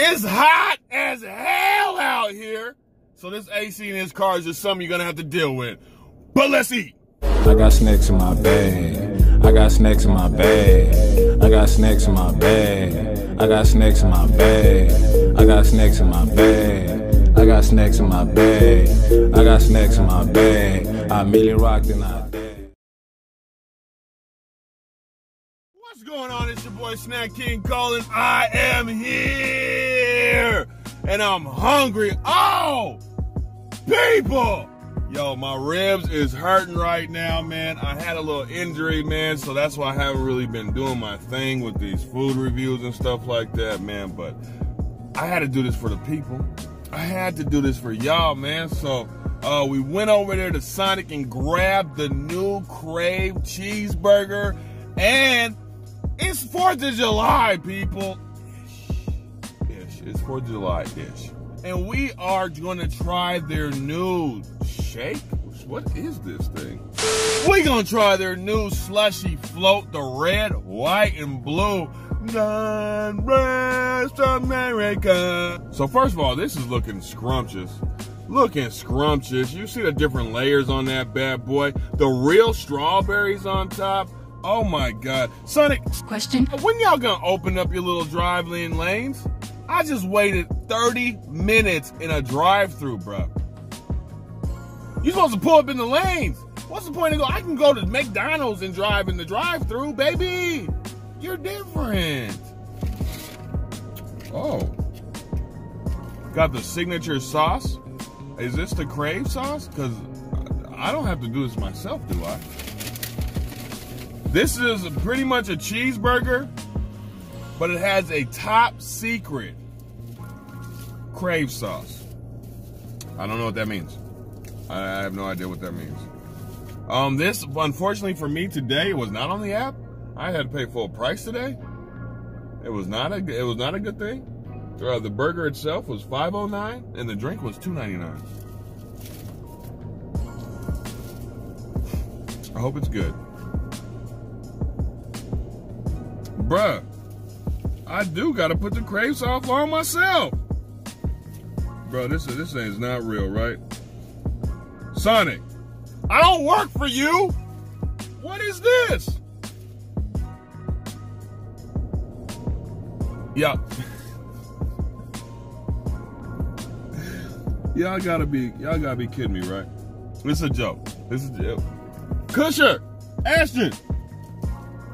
It's hot as hell out here. So this AC in this car is just something you're gonna have to deal with. But let's eat. I got snacks in my bag. I got snacks in my bag. I got snacks in my bag. I got snacks in my bag. I got snacks in my bag. I got snacks in my bag. I got snacks in my bag. I merely rocked and I dead. What's going on? It's your boy Snack King calling. I am here and I'm hungry. Oh, people! Yo, my ribs is hurting right now, man. I had a little injury, man, so that's why I haven't really been doing my thing with these food reviews and stuff like that, man. But I had to do this for the people. I had to do this for y'all, man. So uh, we went over there to Sonic and grabbed the new Crave cheeseburger, and it's Fourth of July, people. It's of July, dish. and we are going to try their new shake. What is this thing? We're going to try their new slushy float, the red, white, and blue. Non-Rest America. So first of all, this is looking scrumptious. Looking scrumptious. You see the different layers on that bad boy. The real strawberries on top. Oh my God. Sonic. Question. When y'all gonna open up your little drive-in lanes? I just waited 30 minutes in a drive-through, bro. You supposed to pull up in the lanes. What's the point of go? I can go to McDonald's and drive in the drive-through, baby. You're different. Oh. Got the signature sauce. Is this the crave sauce? Because I don't have to do this myself, do I? This is pretty much a cheeseburger but it has a top secret crave sauce. I don't know what that means. I have no idea what that means. Um, this, unfortunately for me today, was not on the app. I had to pay full price today. It was not a, it was not a good thing. Uh, the burger itself was 509 and the drink was 299. I hope it's good. Bruh, I do gotta put the crave sauce on myself. Bro, this is this thing is not real, right? Sonic, I don't work for you. What is this? Yeah. y'all gotta be y'all gotta be kidding me, right? It's a joke. This is a joke. Kusher, Ashton,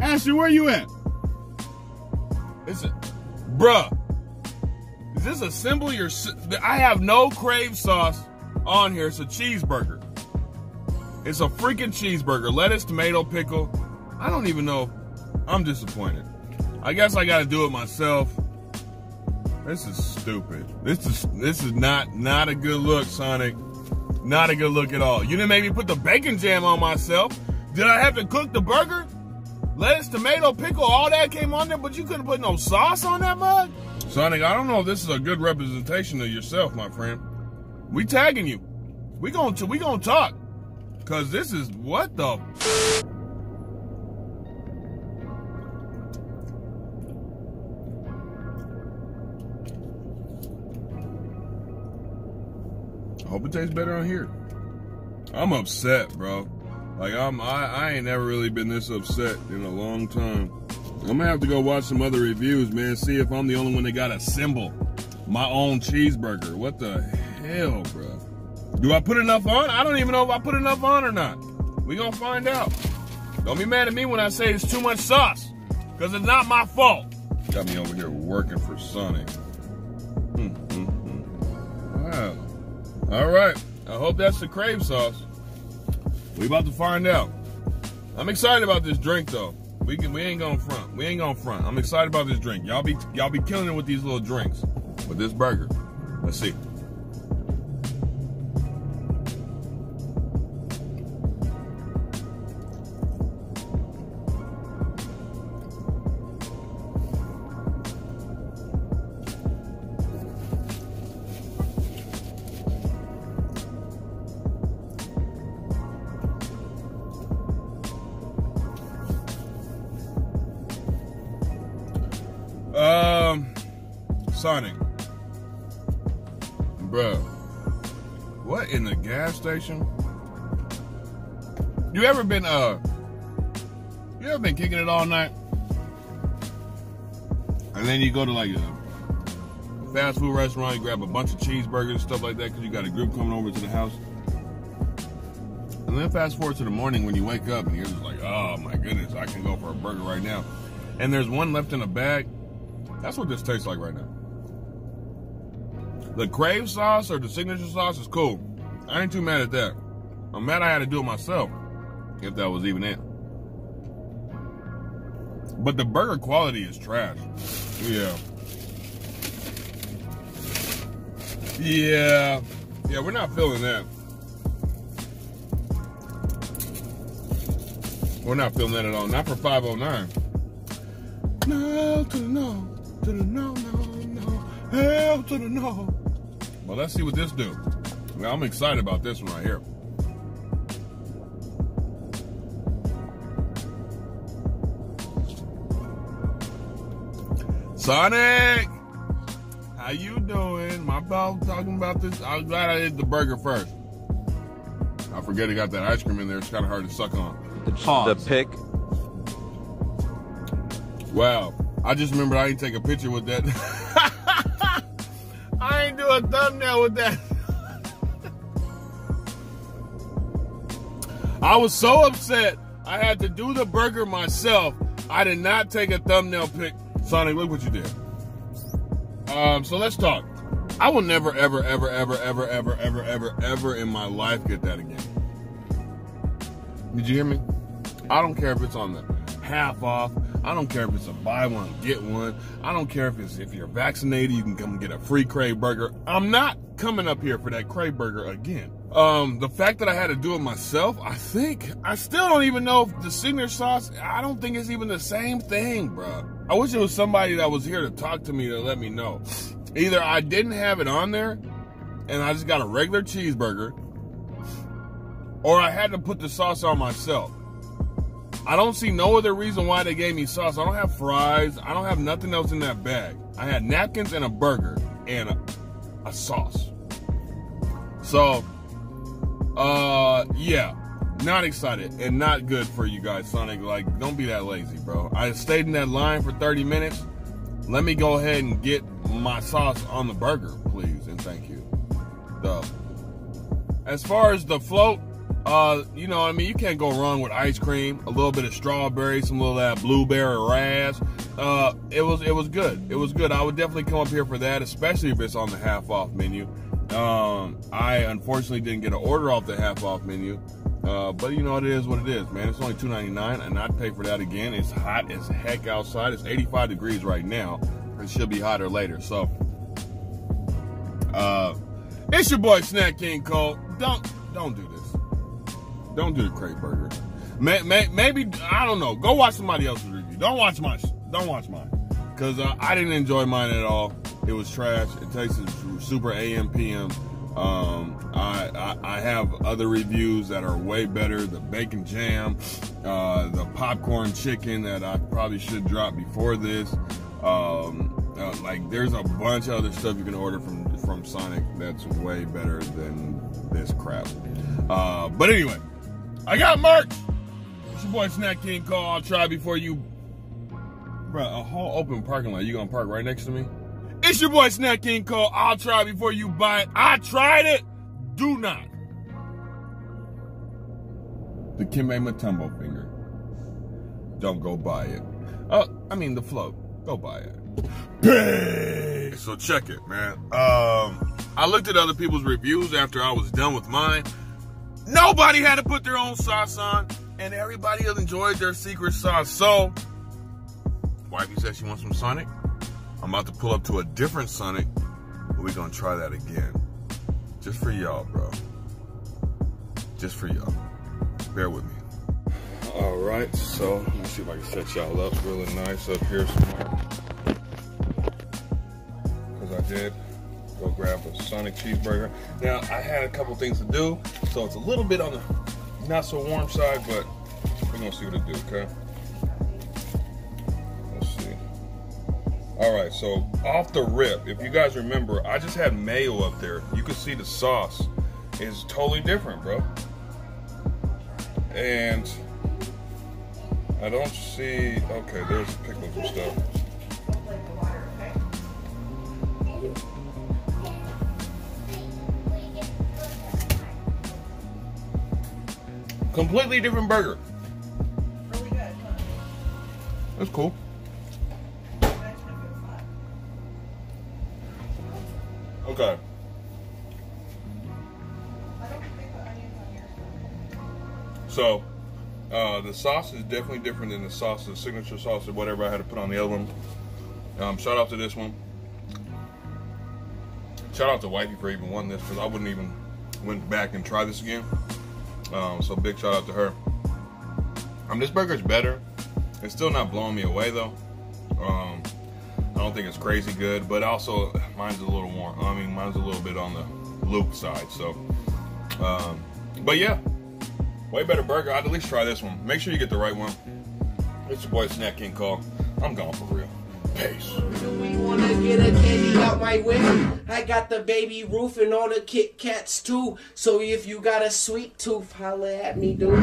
Ashton, where you at? Is it, bruh? Is this a symbol? Your I have no crave sauce on here. It's a cheeseburger. It's a freaking cheeseburger. Lettuce, tomato, pickle. I don't even know. I'm disappointed. I guess I got to do it myself. This is stupid. This is this is not not a good look, Sonic. Not a good look at all. You didn't make me put the bacon jam on myself. Did I have to cook the burger? Lettuce, tomato, pickle, all that came on there, but you couldn't put no sauce on that mug? Sonic, I don't know if this is a good representation of yourself, my friend. We tagging you. We gonna we gonna talk. Cause this is what the I hope it tastes better on here. I'm upset, bro. Like I'm, I, I ain't never really been this upset in a long time. I'm gonna have to go watch some other reviews, man. See if I'm the only one that got a symbol. My own cheeseburger. What the hell, bro? Do I put enough on? I don't even know if I put enough on or not. We gonna find out. Don't be mad at me when I say it's too much sauce, cause it's not my fault. Got me over here working for Sonic. Mm, mm, mm. Wow. All right. I hope that's the crave sauce. We about to find out. I'm excited about this drink though. We can we ain't going front. We ain't going front. I'm excited about this drink. Y'all be y'all be killing it with these little drinks. With this burger. Let's see. Sonic. Bruh. What in the gas station? You ever been uh you ever been kicking it all night? And then you go to like a fast food restaurant, you grab a bunch of cheeseburgers and stuff like that because you got a group coming over to the house. And then fast forward to the morning when you wake up and you're just like, oh my goodness, I can go for a burger right now. And there's one left in a bag. That's what this tastes like right now. The crave sauce or the signature sauce is cool. I ain't too mad at that. I'm mad I had to do it myself, if that was even it. But the burger quality is trash. Yeah. Yeah. Yeah, we're not feeling that. We're not feeling that at all. Not for 509. No to the no. To the no, no, no. Hell to the no. Well, let's see what this do. Now, I'm excited about this one right here. Sonic, how you doing? My dog talking about this. I'm glad I ate the burger first. I forget I got that ice cream in there. It's kind of hard to suck on. The, the pick. Wow. I just remember I didn't take a picture with that. A thumbnail with that. I was so upset. I had to do the burger myself. I did not take a thumbnail pic. Sonic, look what you did. Um, so let's talk. I will never, ever, ever, ever, ever, ever, ever, ever, ever in my life get that again. Did you hear me? I don't care if it's on the half off. I don't care if it's a buy one, get one. I don't care if it's if you're vaccinated, you can come get a free Crave burger. I'm not coming up here for that Crave burger again. Um, the fact that I had to do it myself, I think I still don't even know if the signature sauce. I don't think it's even the same thing, bro. I wish it was somebody that was here to talk to me to let me know. Either I didn't have it on there, and I just got a regular cheeseburger, or I had to put the sauce on myself. I don't see no other reason why they gave me sauce. I don't have fries. I don't have nothing else in that bag. I had napkins and a burger and a, a sauce. So, uh, yeah, not excited and not good for you guys, Sonic. Like, don't be that lazy, bro. I stayed in that line for 30 minutes. Let me go ahead and get my sauce on the burger, please, and thank you. Duh. As far as the float, uh, you know, I mean, you can't go wrong with ice cream, a little bit of strawberry, some little that blueberry raz. Uh, it was it was good. It was good. I would definitely come up here for that, especially if it's on the half off menu. Um, I unfortunately didn't get an order off the half off menu. Uh, but you know it is what it is, man. It's only $2.99, and I'd pay for that again. It's hot as heck outside. It's 85 degrees right now. It should be hotter later. So, uh, it's your boy Snack King Cole. Don't don't do this. Don't do the Crave burger. May, may, maybe I don't know. Go watch somebody else's review. Don't watch mine. Don't watch mine because uh, I didn't enjoy mine at all. It was trash. It tasted super AM PM. Um, I, I, I have other reviews that are way better. The bacon jam, uh, the popcorn chicken that I probably should drop before this. Um, uh, like there's a bunch of other stuff you can order from from Sonic that's way better than this crap. Uh, but anyway, I got merch. It's your boy Snack King Cole. I'll try before you. Bro, a whole open parking lot. You gonna park right next to me? It's your boy Snack King Cole. I'll try before you buy it. I tried it. Do not. The Kimbe Matumbo finger. Don't go buy it. Oh, I mean the float. Go buy it. Bang! So check it, man. Um, I looked at other people's reviews after I was done with mine. Nobody had to put their own sauce on, and everybody enjoyed their secret sauce. So, wifey said she wants some Sonic. I'm about to pull up to a different Sonic, but we're gonna try that again. Just for y'all, bro. Just for y'all. Bear with me. All right, so let me see if I can set y'all up really nice up here somewhere. Because I did go grab a Sonic cheeseburger. Now, I had a couple things to do, so it's a little bit on the not so warm side, but we're gonna see what it do, okay? Let's see. All right, so off the rip, if you guys remember, I just had mayo up there. You can see the sauce is totally different, bro. And I don't see. Okay, there's pickles and stuff. Completely different burger. Really good. huh? That's cool. Okay. I don't think they put onions on yours. So, uh, the sauce is definitely different than the sauce, the signature sauce or whatever I had to put on the other one. Um, shout out to this one. Shout out to Wifey for even wanting this because I wouldn't even went back and try this again. Um, so big shout out to her. Um, this burger's better. It's still not blowing me away though. Um, I don't think it's crazy good, but also mine's a little more. I mean, mine's a little bit on the Luke side. So, um, but yeah, Way better burger. I'd at least try this one. Make sure you get the right one. It's your boy Snack King Cole. I'm gone for real. Peace. We wanna get a candy out my way. I got the baby roof and all the Kit Kats too. So if you got a sweet tooth, holla at me, dude.